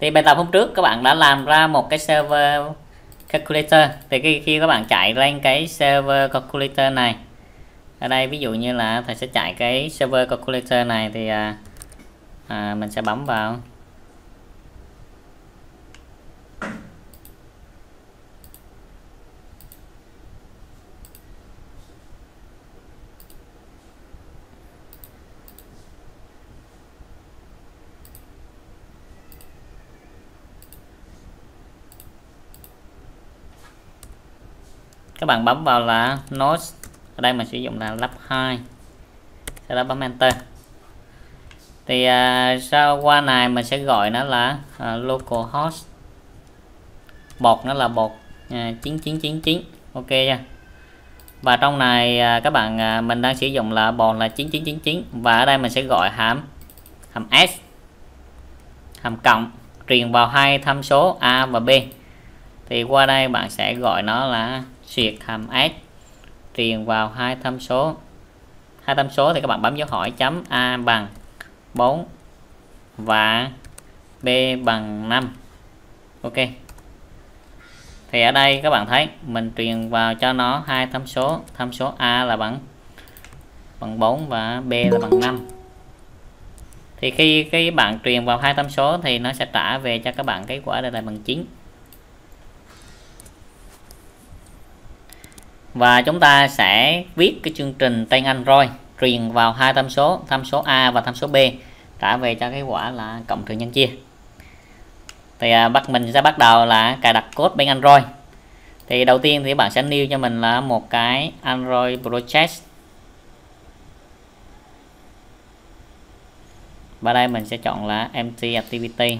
thì bài tập hôm trước các bạn đã làm ra một cái server calculator. Thì khi, khi các bạn chạy lên cái server calculator này ở đây ví dụ như là thầy sẽ chạy cái server calculator này thì à, à, mình sẽ bấm vào. Các bạn bấm vào là node ở đây mình sử dụng là lắp 2 sau đó bấm enter. Thì à, sau qua này mình sẽ gọi nó là à, localhost. Bột nó là bột à, 9999 ok chưa và trong này à, các bạn à, mình đang sử dụng là bột là 9999 và ở đây mình sẽ gọi hàm hàm s. Hàm cộng truyền vào hai tham số a và b. Thì qua đây bạn sẽ gọi nó là duyệt hàm s truyền vào hai tham số. Hai tham số thì các bạn bấm dấu hỏi chấm a bằng 4 và b bằng 5 ok. Thì ở đây các bạn thấy mình truyền vào cho nó hai tham số. Tham số a là bằng bằng 4 và b là bằng 5 thì khi cái bạn truyền vào hai tham số thì nó sẽ trả về cho các bạn kết quả đây là bằng 9 và chúng ta sẽ viết cái chương trình tên Android truyền vào hai tham số tham số A và tham số B trả về cho cái quả là cộng trừ nhân chia. Thì à, bắt mình sẽ bắt đầu là cài đặt code bên Android. Thì đầu tiên thì bạn sẽ new cho mình là một cái Android project và đây mình sẽ chọn là empty activity.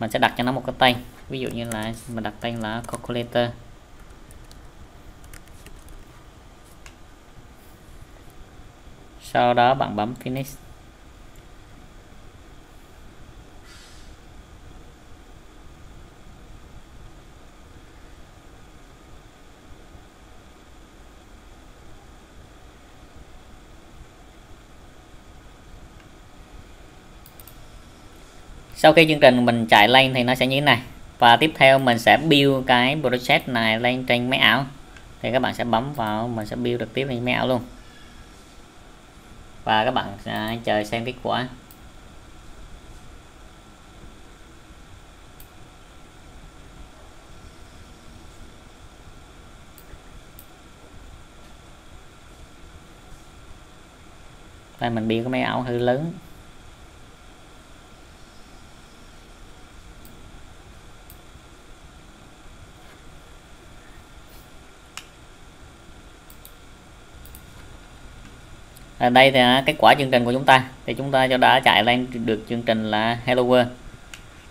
Mình sẽ đặt cho nó một cái tên. Ví dụ như là mình đặt tên là calculator. Sau đó bạn bấm finish. Sau khi chương trình mình chạy lên thì nó sẽ như thế này. Và tiếp theo mình sẽ build cái project này lên trên máy ảo. Thì các bạn sẽ bấm vào, mình sẽ build trực tiếp lên máy ảo luôn và các bạn à, chờ xem kết quả. Đây mình bị cái máy ảo hư lớn. Ở đây thì à, kết quả chương trình của chúng ta. Thì chúng ta cho đã chạy lên được chương trình là Hello World.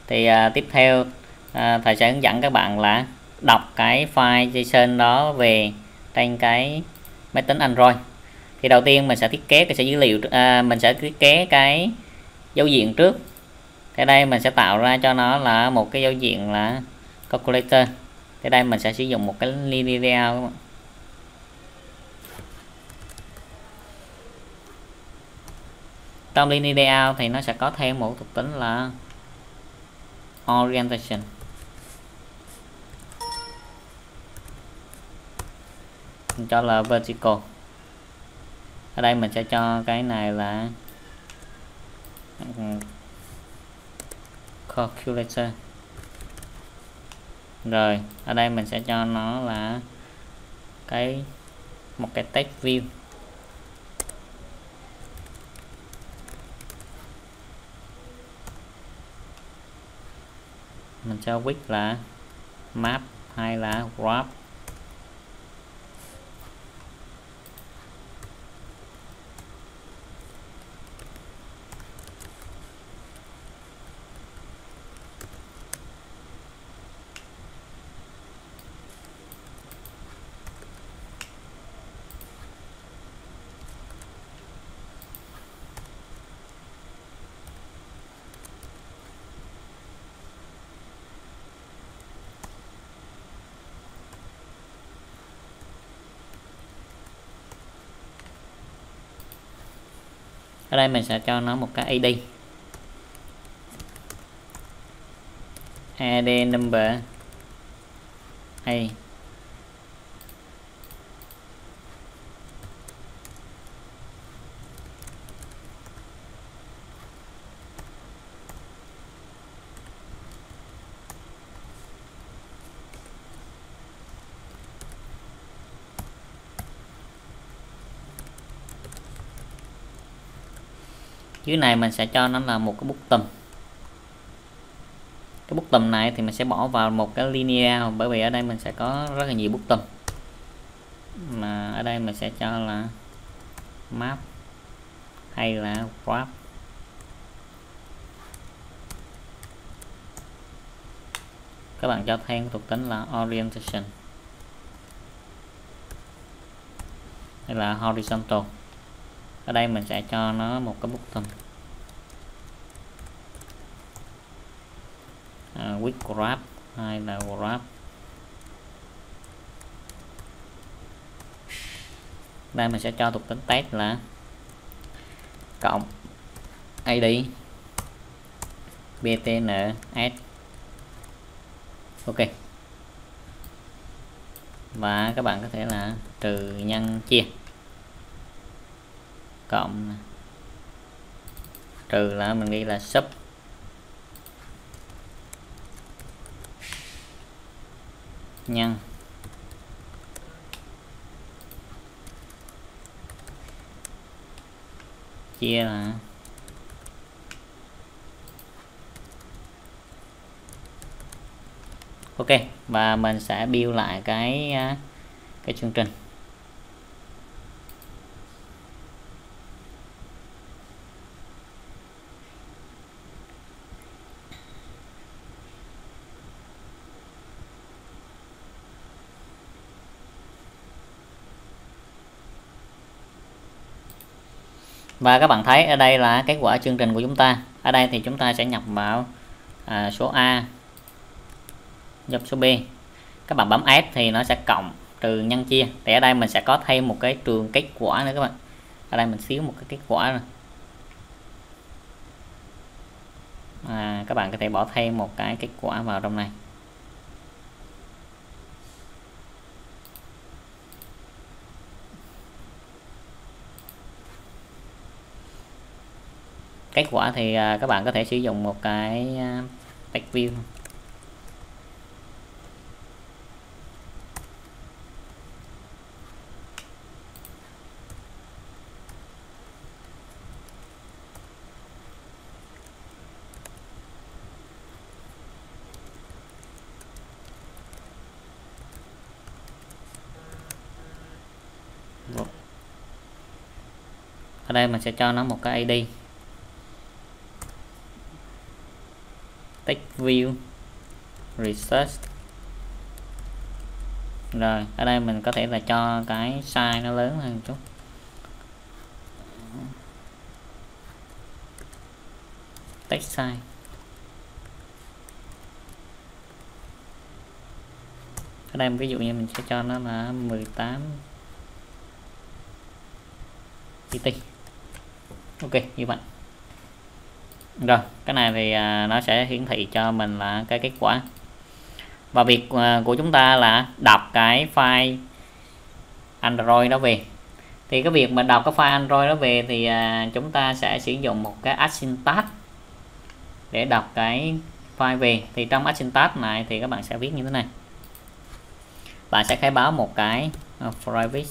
Thì à, tiếp theo à, thầy sẽ hướng dẫn các bạn là đọc cái file JSON đó về trên cái máy tính Android. Thì đầu tiên mình sẽ thiết kế cái sẽ dữ liệu à, mình sẽ thiết kế cái giao diện trước. Thì đây mình sẽ tạo ra cho nó là một cái giao diện là calculator. Thì đây mình sẽ sử dụng một cái linear trong linear layout thì nó sẽ có thêm một thuộc tính là orientation. Mình cho là vertical. Ở đây mình sẽ cho cái này là ừ, calculator. Rồi, ở đây mình sẽ cho nó là cái, một cái text view. Mình cho quick là map hay là wrap đây mình sẽ cho nó một cái ID ID number. Hay. Dưới này mình sẽ cho nó là một cái bút tùm. Cái bút tùm này thì mình sẽ bỏ vào một cái linear, bởi vì ở đây mình sẽ có rất là nhiều bút tùm. Mà ở đây mình sẽ cho là map hay là wrap các bạn cho thêm thuộc tính là orientation hay là horizontal ở đây mình sẽ cho nó một cái button à, quick grab hay là grab. Đây mình sẽ cho thuộc tính test là cộng id btns, ok. Và các bạn có thể là trừ nhân chia cộng trừ là mình ghi là sub. Nhân. Chia là ok, và mình sẽ build lại cái à, cái chương trình. Và các bạn thấy ở đây là kết quả chương trình của chúng ta. Ở đây thì chúng ta sẽ nhập vào à, số A nhập số B. Các bạn bấm S thì nó sẽ cộng trừ nhân chia. Thì ở đây mình sẽ có thêm một cái trường kết quả nữa các bạn. Ở đây mình xíu một cái kết quả rồi. À, các bạn có thể bỏ thêm một cái kết quả vào trong này. Kết quả thì à, các bạn có thể sử dụng một cái à, text view. Ở đây mình sẽ cho nó một cái ID text view research. Rồi, ở đây mình có thể là cho cái size nó lớn hơn chút. Text size. Ở đây ví dụ như mình sẽ cho nó là 18 pt ok, như vậy rồi, cái này thì à, nó sẽ hiển thị cho mình là cái kết quả. Và việc à, của chúng ta là đọc cái file Android đó về. Thì cái việc mà đọc cái file Android đó về thì à, chúng ta sẽ sử dụng một cái action tag để đọc cái file về. Thì trong action tag này thì các bạn sẽ viết như thế này. Bạn sẽ khai báo một cái private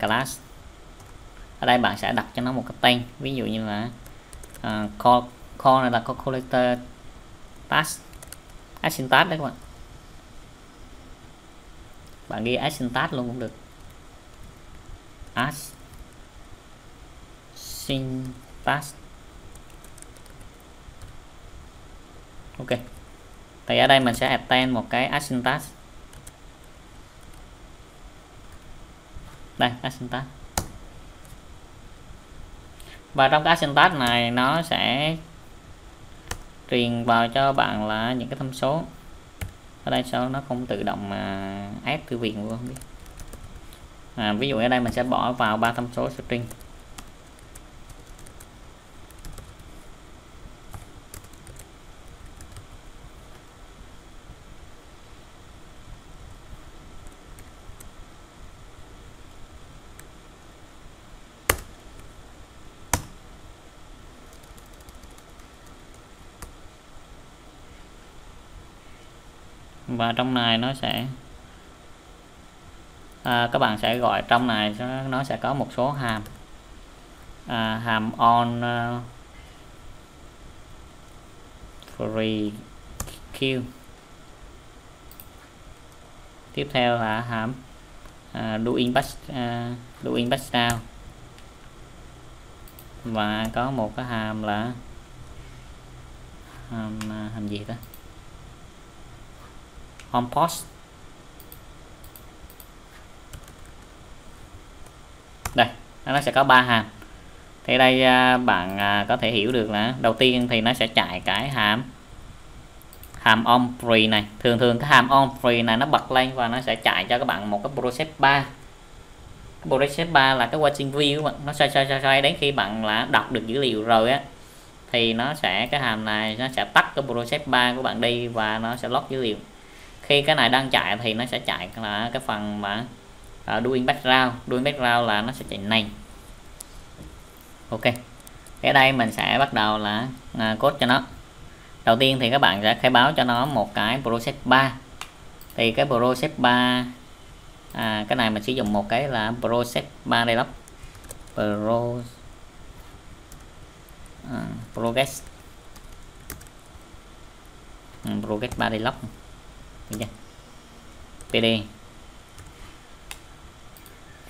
class ở đây bạn sẽ đặt cho nó một cái tên. Ví dụ như là uh, call call này là collector task action task đấy các bạn. Bạn ghi action task luôn cũng được. Action task. Ok. Thì ở đây mình sẽ append một cái action task. Đây action task và trong cái syntax này nó sẽ truyền vào cho bạn là những cái thông số. Ở đây sao nó không tự động mà ép thư viện luôn không biết. À, ví dụ ở đây mình sẽ bỏ vào ba thông số string. Và trong này nó sẽ à, các bạn sẽ gọi trong này nó sẽ có một số hàm. À, hàm on uh, free queue tiếp theo là hàm à, uh, doing batch à, uh, doing batch down. Và có một cái hàm là hàm, à, hàm gì đó HomePod đây, nó sẽ có ba hàm. Thì đây à, bạn à, có thể hiểu được là đầu tiên thì nó sẽ chạy cái hàm hàm on free này. Thường thường cái hàm on free này nó bật lên và nó sẽ chạy cho các bạn một cái process 3 cái process 3 là cái watching view các bạn. Nó xoay xoay xoay xoay đến khi bạn là đọc được dữ liệu rồi á, thì nó sẽ, cái hàm này nó sẽ tắt cái process 3 của bạn đi và nó sẽ log dữ liệu khi cái này đang chạy thì nó sẽ chạy là cái phần mà uh, doing background. Doing background là nó sẽ chạy này. Ok. Ở đây mình sẽ bắt đầu là uh, code cho nó. Đầu tiên thì các bạn sẽ khai báo cho nó một cái process 3 thì cái process 3 à, cái này mình sử dụng một cái là process 3 đây lắm pro à, progress. Ừ, progress 3 đây lắm PD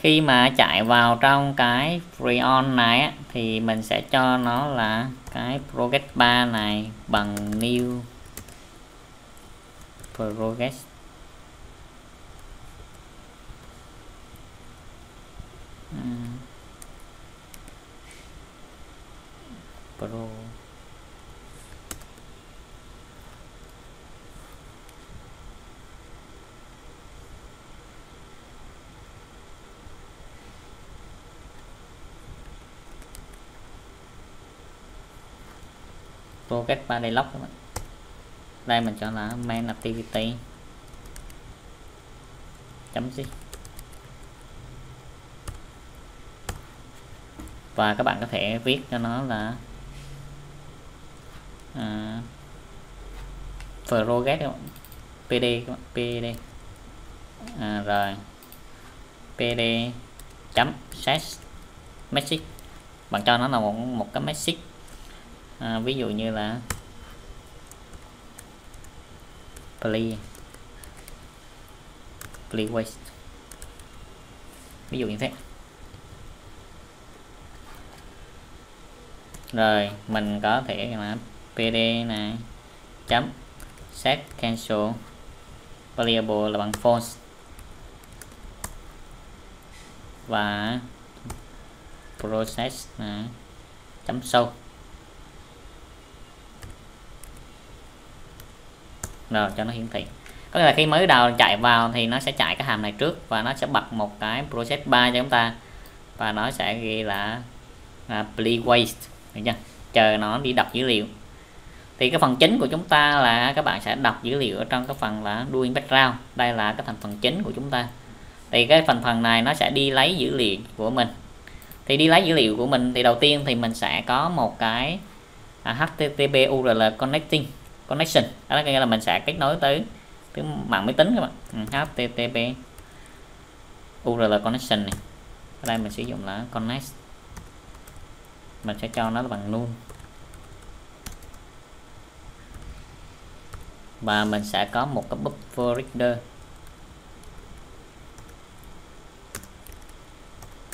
khi mà chạy vào trong cái freon này á, thì mình sẽ cho nó là cái progress 3 này bằng new progress. À. Pro project body lock các bạn đây mình chọn là main activity chấm gì và các bạn có thể viết cho nó là à, uh, prorogate các bạn pd các bạn pd à, rồi. Pd chấm set message bạn cho nó là một, một cái message à, ví dụ như là play play waste. Ví dụ như thế. Rồi mình có thể là pd này. Chấm. Set cancel. Variable là bằng false. Và process này. Chấm sâu. Rồi cho nó hiển thị. Có nghĩa là khi mới đầu chạy vào thì nó sẽ chạy cái hàm này trước và nó sẽ bật một cái process 3 cho chúng ta. Và nó sẽ ghi là, à, please play waste. Được chưa? Chờ nó đi đọc dữ liệu. Thì cái phần chính của chúng ta là các bạn sẽ đọc dữ liệu ở trong cái phần là doing background. Đây là cái thành phần chính của chúng ta. Thì cái phần phần này nó sẽ đi lấy dữ liệu của mình. Thì đi lấy dữ liệu của mình thì đầu tiên thì mình sẽ có một cái à, http url connecting connection. Đó là nghĩa là mình sẽ kết nối tới cái mạng máy tính các bạn. Ừ, Http url connection này. Ở đây mình sử dụng là connect. Mình sẽ cho nó bằng null và mình sẽ có một cái buffer reader.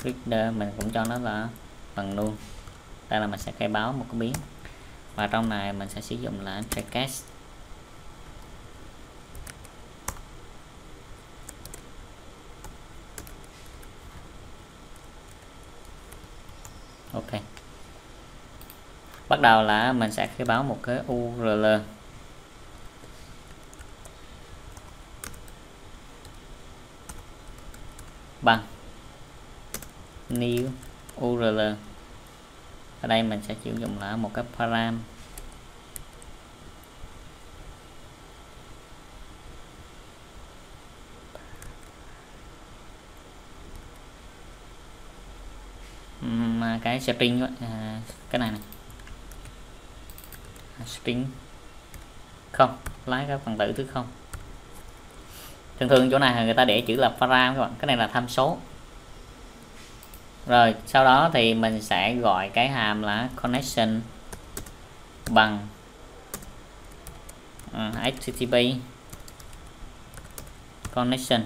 Reader mình cũng cho nó là bằng null đây là mình sẽ khai báo một cái biến và trong này mình sẽ sử dụng là trackcast ok. Bắt đầu là mình sẽ khai báo một cái URL bằng. New URL ở đây mình sẽ sử dụng là một cái param. Mà cái string à, cái này này string không lấy cái phần tử thứ không. Thường thường chỗ này người ta để chữ là param các bạn. Cái này là tham số rồi sau đó thì mình sẽ gọi cái hàm là connection bằng ừ, uh, http connection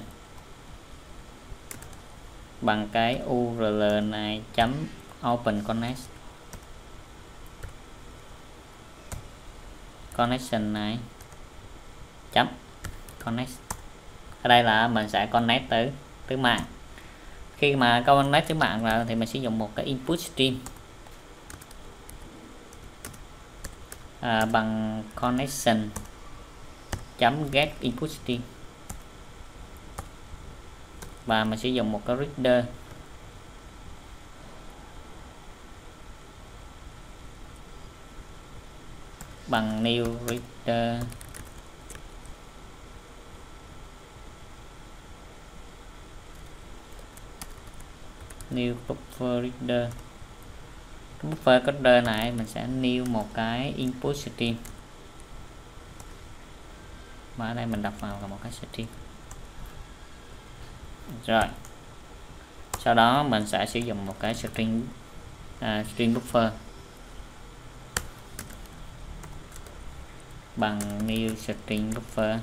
bằng cái url này chấm open connect. Connection này chấm connect. Ở đây là mình sẽ connect tới tới mạng khi mà connect với mạng là thì mình sử dụng một cái input stream. À, bằng connection chấm get input stream. Và mình sử dụng một cái reader. Bằng new reader. New buffer reader cái buffer reader này mình sẽ new một cái input stream Mà ở đây mình đọc vào là một cái stream rồi. Sau đó mình sẽ sử dụng một cái string uh, string buffer. Bằng new string buffer.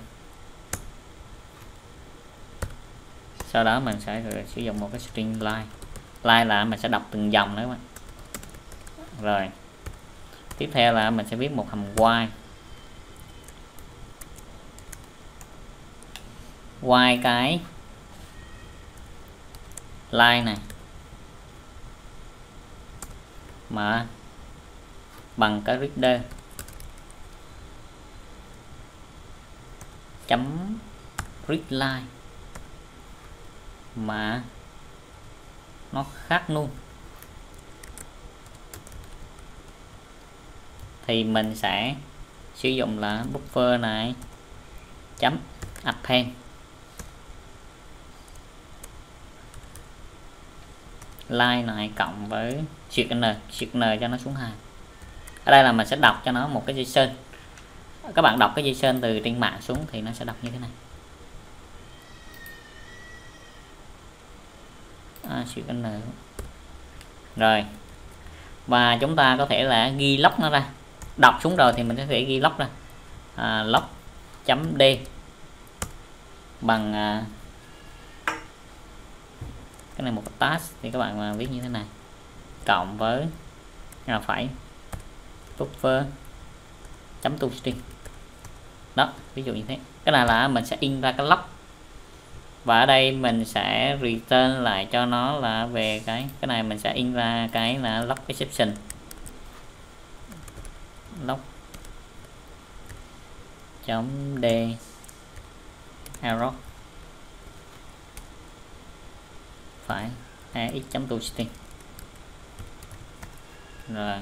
Sau đó mình sẽ sử dụng một cái string line line là mình sẽ đọc từng dòng đấy bạn. Rồi. Tiếp theo là mình sẽ viết một hàm while while cái line này. Mà bằng cái reader. Chấm read line. Mà nó khác luôn. Thì mình sẽ sử dụng là buffer này. Chấm append. Line này cộng với shift n shift n cho nó xuống hai. Ở đây là mình sẽ đọc cho nó một cái JSON. Các bạn đọc cái JSON từ trên mạng xuống thì nó sẽ đọc như thế này. Shift n rồi. Và chúng ta có thể là ghi lóc nó ra. Đọc xuống rồi thì mình có thể ghi lóc ra. À, lóc chấm d bằng à, cái này một task thì các bạn mà viết như thế này. Cộng với là phải buffer chấm to string đó ví dụ như thế. Cái này là mình sẽ in ra cái log và ở đây mình sẽ return lại cho nó là về cái cái này mình sẽ in ra cái là lock exception. Lock chấm d. Error phải ax chấm to string rồi.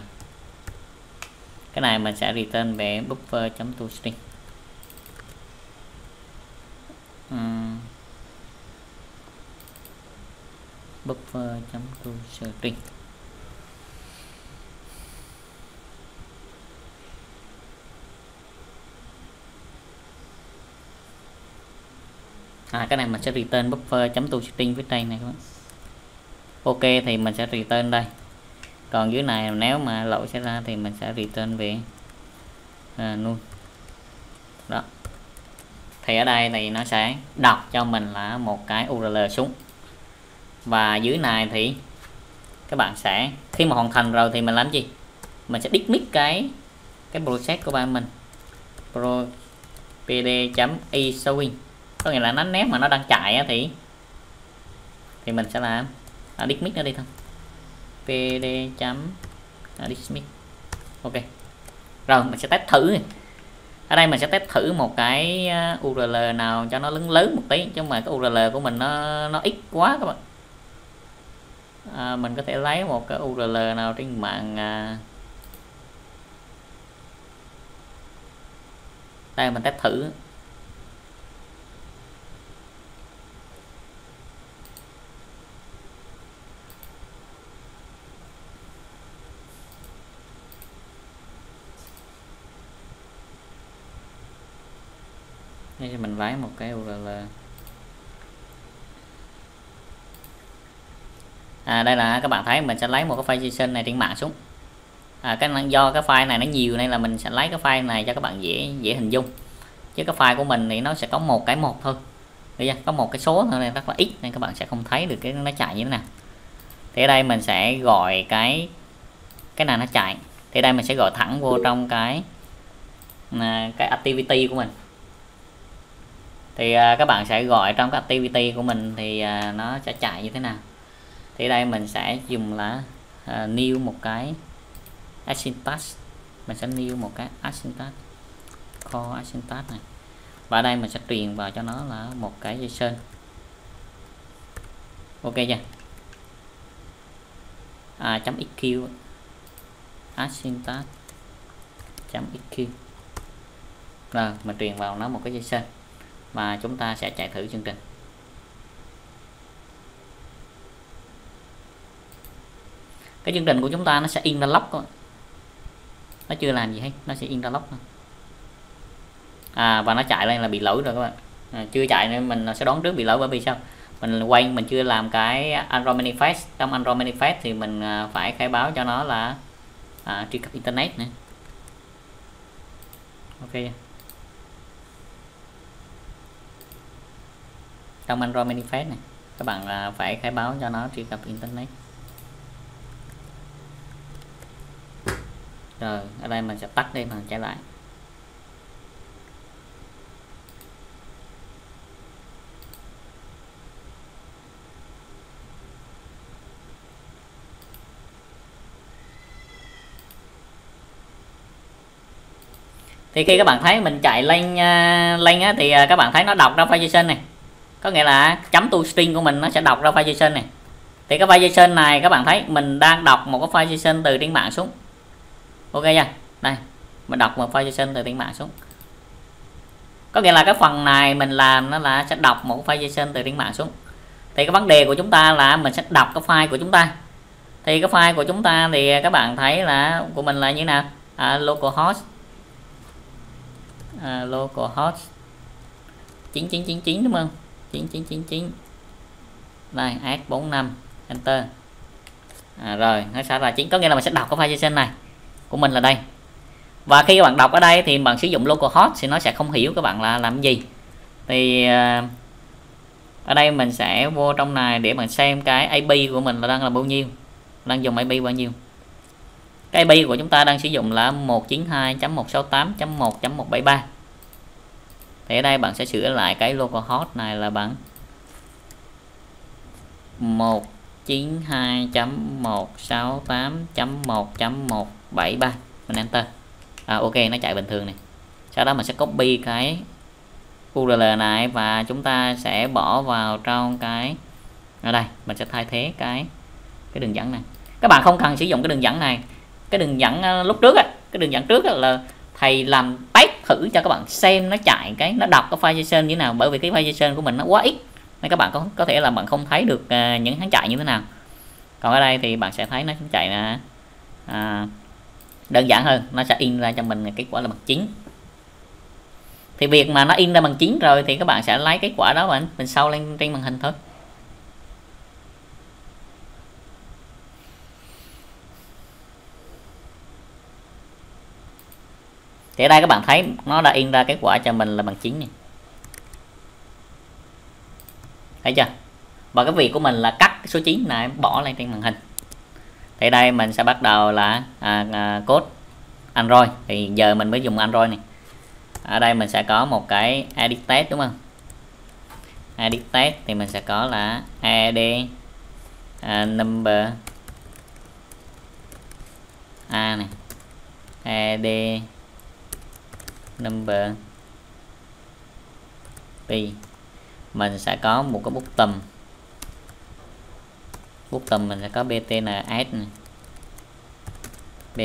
Cái này mình sẽ return về buffer chấm to string um, buffer chấm string à cái này mình sẽ return buffer chấm tu string với trang này các bạn. Ok thì mình sẽ return đây. Còn dưới này nếu mà lỗi xảy ra thì mình sẽ return về à, null. Đó. Thì ở đây thì nó sẽ đọc cho mình là một cái URL xuống. Và dưới này thì các bạn sẽ khi mà hoàn thành rồi thì mình làm gì? Mình sẽ dismiss cái cái process của bạn mình. Pro pd.e showing có nghĩa là nó ném mà nó đang chạy thì thì mình sẽ làm à, dismiss nó đi thôi. Pd chấm à, dismiss ok. Rồi mình sẽ test thử. Ở đây mình sẽ test thử một cái à, url nào cho nó lớn lớn một tí chứ mà cái url của mình nó nó ít quá các bạn à, mình có thể lấy một cái url nào trên mạng à, đây mình test thử. Đây mình lấy một cái URL à, đây là các bạn thấy mình sẽ lấy một cái file JSON này trên mạng xuống. À, cái do cái file này nó nhiều nên là mình sẽ lấy cái file này cho các bạn dễ dễ hình dung. Chứ cái file của mình thì nó sẽ có một cái một thôi. Bây giờ có một cái số thôi này rất là ít nên các bạn sẽ không thấy được cái nó chạy như thế nào. Thì ở đây mình sẽ gọi cái cái này nó chạy. Thì đây mình sẽ gọi thẳng vô trong cái à, cái activity của mình. Thì à, các bạn sẽ gọi trong cái activity của mình thì à, nó sẽ chạy như thế nào thì đây mình sẽ dùng là à, uh, new một cái action task mình sẽ new một cái action task call action task này. Và đây mình sẽ truyền vào cho nó là một cái JSON ok chưa? À, chấm xq action task chấm xq rồi mình truyền vào nó một cái JSON và chúng ta sẽ chạy thử chương trình. Cái chương trình của chúng ta nó sẽ in ra log nó chưa làm gì hết nó sẽ in ra log à và nó chạy lên là bị lỗi rồi các bạn. À, chưa chạy nên mình sẽ đoán trước bị lỗi bởi vì sao? Mình quay mình chưa làm cái Android manifest. Trong Android manifest thì mình à, phải khai báo cho nó là à, truy cập internet nữa ok. Trong Android manifest này các bạn à, phải khai báo cho nó truy cập internet. Rồi ở đây mình sẽ tắt đi màn trở lại. Thì khi các bạn thấy mình chạy lên uh, à, lên á, thì uh, các bạn thấy nó đọc ra file JSON này. Có nghĩa là chấm to string của mình nó sẽ đọc ra file JSON này. Thì cái file JSON này các bạn thấy mình đang đọc một cái file JSON từ trên mạng xuống ok nha. Đây mình đọc một file JSON từ trên mạng xuống. Có nghĩa là cái phần này mình làm nó là sẽ đọc một file JSON từ trên mạng xuống. Thì cái vấn đề của chúng ta là mình sẽ đọc cái file của chúng ta. Thì cái file của chúng ta thì các bạn thấy là của mình là như nào? À, localhost. À, localhost. 9999 đúng không? 9999 đây S45 enter. À, rồi nó sẽ là chín. Có nghĩa là mình sẽ đọc cái file JSON này của mình là đây. Và khi các bạn đọc ở đây thì bạn sử dụng localhost thì nó sẽ không hiểu các bạn là làm gì. Thì ờ, ở đây mình sẽ vô trong này để bạn xem cái IP của mình là đang là bao nhiêu, đang dùng IP bao nhiêu. Cái IP của chúng ta đang sử dụng là 192.168.1.173 thì ở đây bạn sẽ sửa lại cái localhost này là bằng 73 mình enter. À, ok nó chạy bình thường này. Sau đó mình sẽ copy cái URL này và chúng ta sẽ bỏ vào trong cái ở đây mình sẽ thay thế cái cái đường dẫn này. Các bạn không cần sử dụng cái đường dẫn này. Cái đường dẫn ờ, lúc trước á cái đường dẫn trước là thầy làm test thử cho các bạn xem nó chạy cái nó đọc cái file JSON như thế nào bởi vì cái file JSON của mình nó quá ít. Nên các bạn có có thể là bạn không thấy được ờ, những hắn chạy như thế nào. Còn ở đây thì bạn sẽ thấy nó chạy là à, đơn giản hơn, nó sẽ in ra cho mình kết quả là bằng chín. Thì việc mà nó in ra bằng chín rồi thì các bạn sẽ lấy kết quả đó và mình sau lên trên màn hình thôi. Thì ở đây các bạn thấy nó đã in ra kết quả cho mình là bằng chín này thấy chưa? Và cái việc của mình là cắt số 9 này bỏ lên trên màn hình thì đây mình sẽ bắt đầu là à, à, code Android. Thì giờ mình mới dùng Android này. Ở đây mình sẽ có một cái edit test đúng không? Edit test thì mình sẽ có là ed à, number a này. Ed number p. Mình sẽ có một cái bút tầm bút tầm mình sẽ có btn add này. B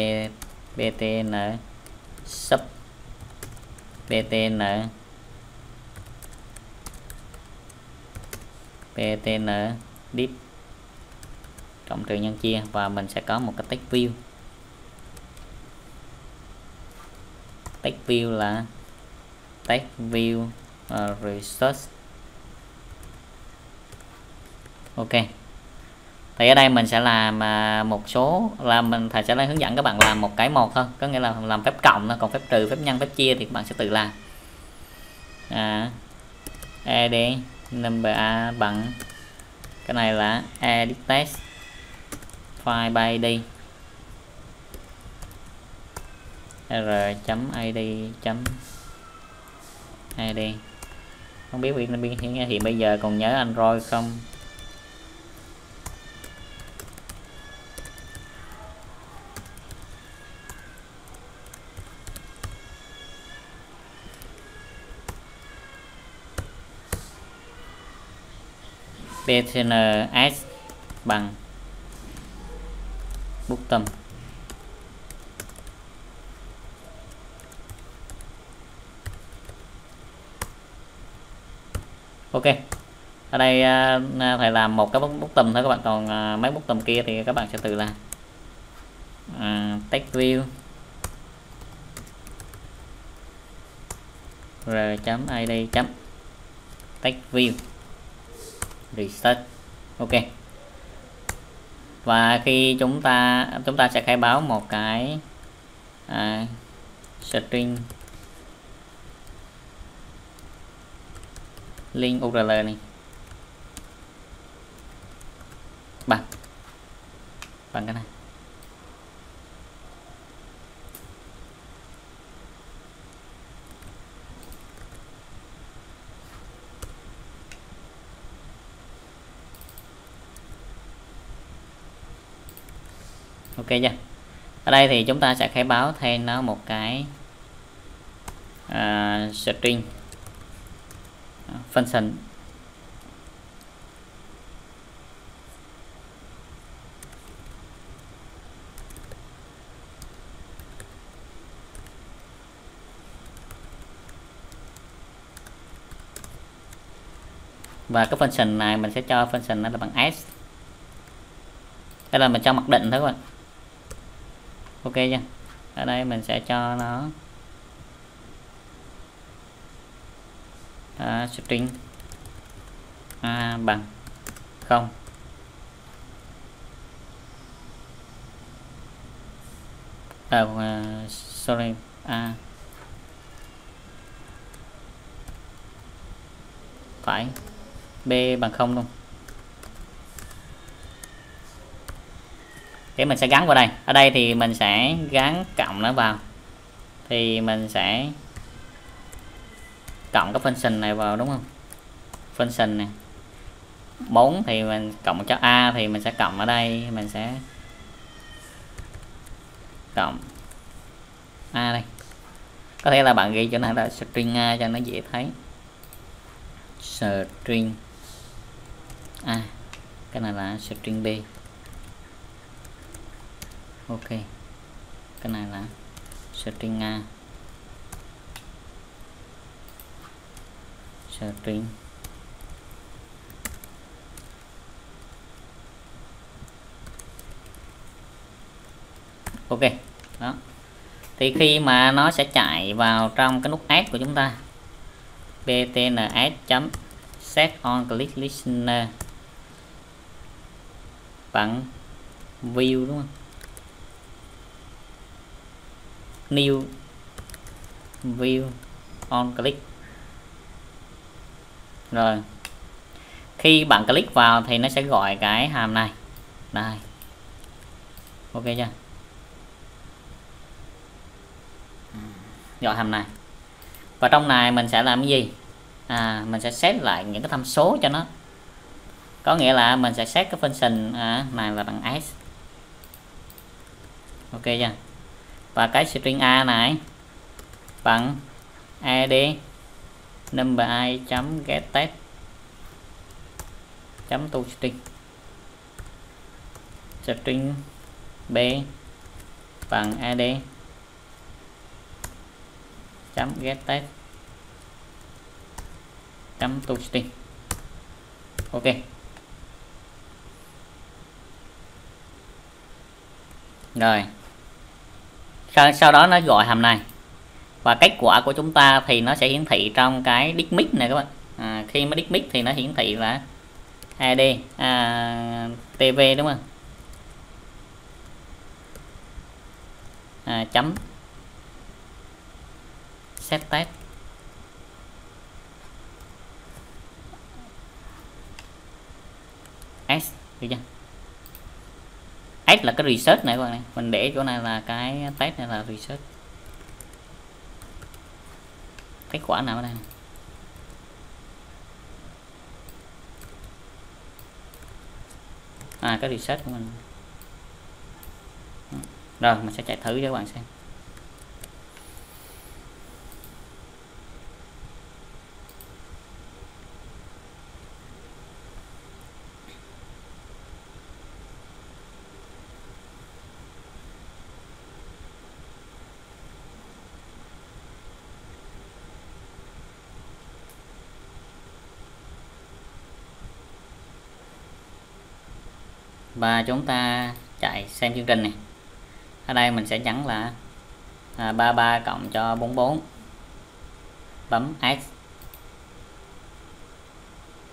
btn sub btn btn div cộng trừ nhân chia và mình sẽ có một cái text view. Text view là text view uh, resource. Ok thì ở đây mình sẽ làm à, một số là mình thầy sẽ hướng dẫn các bạn làm một cái một thôi. Có nghĩa là làm phép cộng thôi còn phép trừ phép nhân phép chia thì các bạn sẽ tự làm. À, ed number a bằng cái này là edit test file by id. R chấm id chấm id không biết việc biên hiện hiện bây giờ còn nhớ android không? Btn s bằng bút tâm. Ok. Ở đây à, à, thầy làm một cái bút, bút tùm thôi các bạn. Còn à, mấy bút tùm kia thì các bạn sẽ tự làm. À, text view. R chấm id chấm text view reset. Ok. Và khi chúng ta chúng ta sẽ khai báo một cái à, string link url này bằng bằng cái này ok chưa ở đây thì chúng ta sẽ khai báo thêm nó một cái uh, string à, function. Và cái function này mình sẽ cho function nó là bằng s. Đây là mình cho mặc định thôi các bạn ok chưa ở đây mình sẽ cho nó à, string. A bằng. Không. À, uh, sorry. A phải. B bằng không luôn. Để mình sẽ gắn vào đây. Ở đây thì mình sẽ gắn cộng nó vào. Thì mình sẽ cộng cái function này vào, đúng không? Function này 4 thì mình cộng cho a thì mình sẽ cộng ở đây. Mình sẽ cộng a đây. Có thể là bạn ghi chỗ này là string a cho nó dễ thấy. String a. Cái này là string b ok. Cái này là string a. String ok, đó. Thì khi mà nó sẽ chạy vào trong cái nút add của chúng ta, btns chấm set on click listener bằng view, đúng không? New view on click. Rồi. Khi bạn click vào thì nó sẽ gọi cái hàm này. Đây. Ok chưa? Gọi hàm này. Và trong này mình sẽ làm cái gì? À mình sẽ xét lại những cái tham số cho nó. Có nghĩa là mình sẽ xét cái function à, này là bằng s. Ok chưa? Và cái string a này, bằng ad number i chấm get test, chấm to string. String b bằng ad chấm get test, chấm to string. Ok. Rồi sau, sau đó nó gọi hàm này. Và kết quả của chúng ta thì nó sẽ hiển thị trong cái dismiss này các bạn. À, khi mà mic thì nó hiển thị là ad à, tv đúng không? À, chấm. Set test. S được chưa? S là cái research này các bạn này mình để chỗ này là cái test này là research. Kết quả nào ở đây này. à cái reset của mình. Rồi, mình sẽ chạy thử cho các bạn xem. Và chúng ta chạy xem chương trình này. Ở đây mình sẽ nhấn là à, 33 cộng cho 44 bấm X.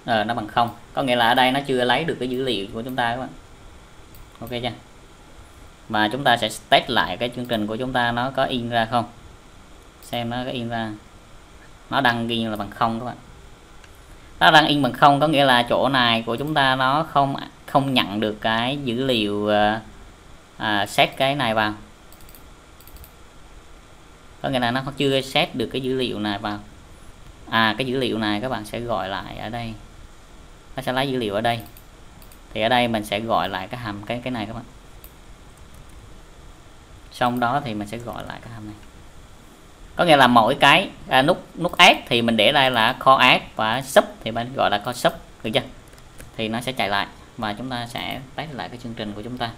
Ờ, nó bằng không. Có nghĩa là ở đây nó chưa lấy được cái dữ liệu của chúng ta các bạn. Ok chưa? Và chúng ta sẽ test lại cái chương trình của chúng ta nó có in ra không? Xem nó có in ra. Nó đăng ghi là bằng không các bạn. Nó đang in bằng không có nghĩa là chỗ này của chúng ta nó không không nhận được cái dữ liệu ờ, à, xét cái này vào. Có nghĩa là nó chưa xét được cái dữ liệu này vào. À cái dữ liệu này các bạn sẽ gọi lại ở đây. Nó sẽ lấy dữ liệu ở đây. Thì ở đây mình sẽ gọi lại cái hàm cái cái này các bạn. Xong đó thì mình sẽ gọi lại cái hàm này. Có nghĩa là mỗi cái à, nút nút add thì mình để đây là kho add và sub thì mình gọi là kho sub được chưa? Thì nó sẽ chạy lại và chúng ta sẽ test lại cái chương trình của chúng ta.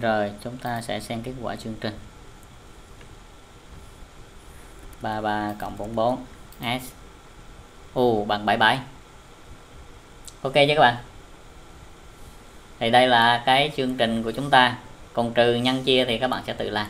Rồi, chúng ta sẽ xem kết quả chương trình. 33 cộng 44 S U bằng 77 ok chứ các bạn? Thì đây là cái chương trình của chúng ta. Còn trừ nhân chia thì các bạn sẽ tự làm.